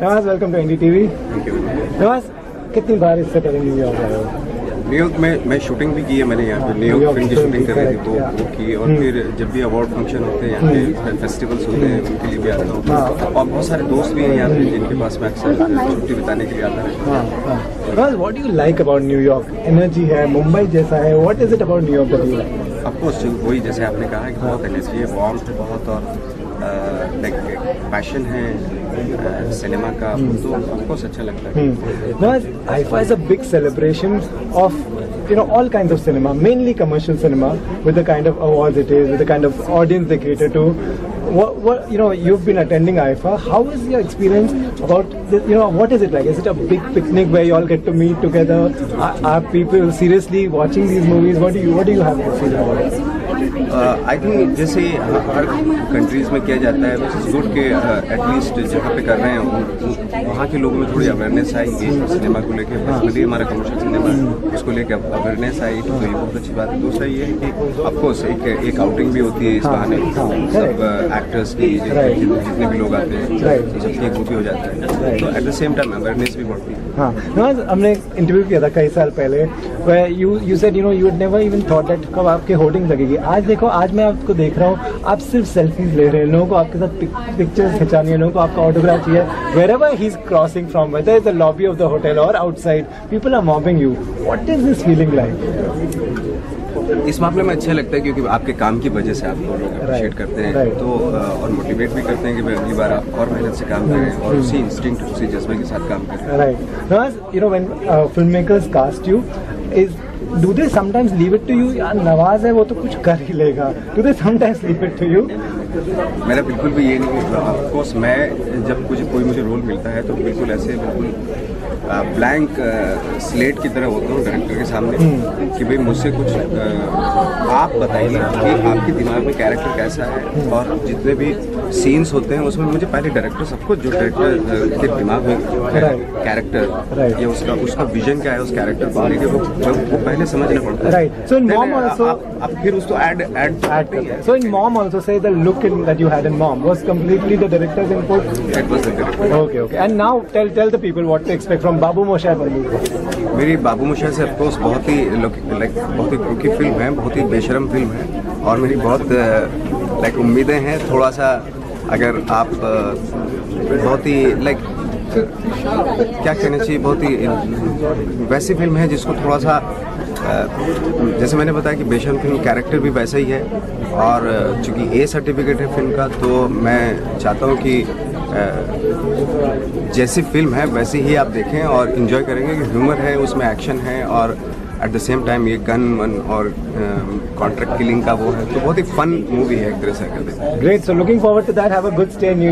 Nawaz welcome to NDTV Nawaz कितनी बार इससे पहले न्यूयॉर्क आए हो न्यूयॉर्क में मैं शूटिंग भी की है मैंने यहाँ पे. न्यूयॉर्क फ़िल्म की शूटिंग कर रही थी तो वो की और फिर जब भी अवार्ड फ़ंक्शन होते हैं यहाँ पे फेस्टिवल्स होते हैं उनके लिए भी आता हूँ. और बहुत सारे दोस्त भी हैं यहाँ पे जिनके पास मैं अक्सर छुट्टी बिताने के लिए आता रहता हूँ. Nawaz what do you like about New York energy है मुंबई जैसा है what is it about New York of course वही जैसे आपने कहा कि बहुत एनर्जी है वार्म बहुत और लाइक पैशन है सिनेमा का तो ऑफकोर्स अच्छा लगता है Nowadays, IFA is a big celebration of you know all kinds of cinema, mainly commercial cinema, with the kind of awards it is, with the kind of audience they cater to. What, what you know, you've been attending IFA. How is your experience about this, you know what is it like? Is it a big picnic where you all get to meet together? Are, are people seriously watching these movies? What do you what do you have to feel about it? I think जैसे हर countries में किया जाता है is good के at least जहाँ पे कर रहे हैं वहाँ के लोगों में थोड़ी अवेयरनेस आएगी सिनेमा को लेके भले हमारा कमर्शियल सिनेमा उसको लेके अवेयरनेस आई तो ये बहुत अच्छी बात है। दूसरा ये है कि ऑफकोर्स एक एक आउटिंग भी होती है इस बहाने। सब एक्टर्स की जितने भी लोग आते हैं. सबकी एक वो भी हो जाता है। तो at the same time awareness भी बढ़ती है। हाँ। नवाज़ हमने इंटरव्यू किया था कई साल पहले you you said you know you never even thought that कब आपके होर्डिंग लगेगी। आज देखो, आज मैं आपको देख रहा हूँ, आप सिर्फ़ सेल्फीज ले रहे हैं, लोगों को आपके साथ पिक्चर्स खिंचानी है, लोगों को आपका ऑटोग्राफ चाहिए। Wherever he is crossing from whether is the lobby of the hotel और outside people are mobbing you what is this feeling like इस मामले में अच्छा लगता है क्योंकि आपके काम की वजह से आपको लोग अप्रिशिएट करते हैं। तो और मोटिवेट भी करते हैं कि भाई अगली बार आप और मेहनत से काम करें और उसी इंस्टिंक्ट उसी जज्बे के साथ काम करें। Right you know when film makers cast you you, do they sometimes leave it to you? यार नवाज़ है वो तो कुछ कर ही लेगा. Do they sometimes leave it to you? मेरा बिल्कुल भी ये नहीं ऑफकोर्स मैं जब कुछ कोई मुझे रोल मिलता है तो बिल्कुल ऐसे बिल्कुल ब्लैंक स्लेट की तरह होता हूँ डायरेक्टर के सामने कि भाई मुझसे कुछ आप बताइए कि आपके दिमाग में कैरेक्टर कैसा है और जितने भी सीन्स होते हैं उसमें मुझे पहले डायरेक्टर सबको जो डायरेक्टर के दिमाग में कैरेक्टर या उसका उसका विजन क्या है उस कैरेक्टर को लेके वो वो वो पहले समझना पड़ता है। Right so in Mom also आप फिर उसको ऐड ऐड ऐड करते सो इन मॉम आल्सो से the look in that you had in Mom was completely the director's input okay okay and now tell tell the people what to expect from Babumoshai बल्लू मेरी बाबू मोशा से of course बहुत ही like बहुत ही क्रूकी film है बहुत ही बेशरम film है और मेरी बहुत uh, लाइक उम्मीदें हैं। थोड़ा सा अगर आप uh, बहुत ही लाइक क्या कहना चाहिए बहुत ही uh, वैसी फ़िल्म है जिसको थोड़ा सा जैसे मैंने बताया कि बेशरम फ़िल्म कैरेक्टर भी वैसा ही है और अ, चूँकि ए सर्टिफिकेट है फ़िल्म का तो मैं चाहता हूँ कि जैसी फ़िल्म है वैसी ही आप देखें और इन्जॉय करेंगे कि ह्यूमर है उसमें एक्शन है और एट द सेम टाइम ये गन वन और कॉन्ट्रैक्ट किलिंग का वो है तो बहुत ही फन मूवी है एक तरह से अगर देखें Great. So looking forward to that. Have a good stay in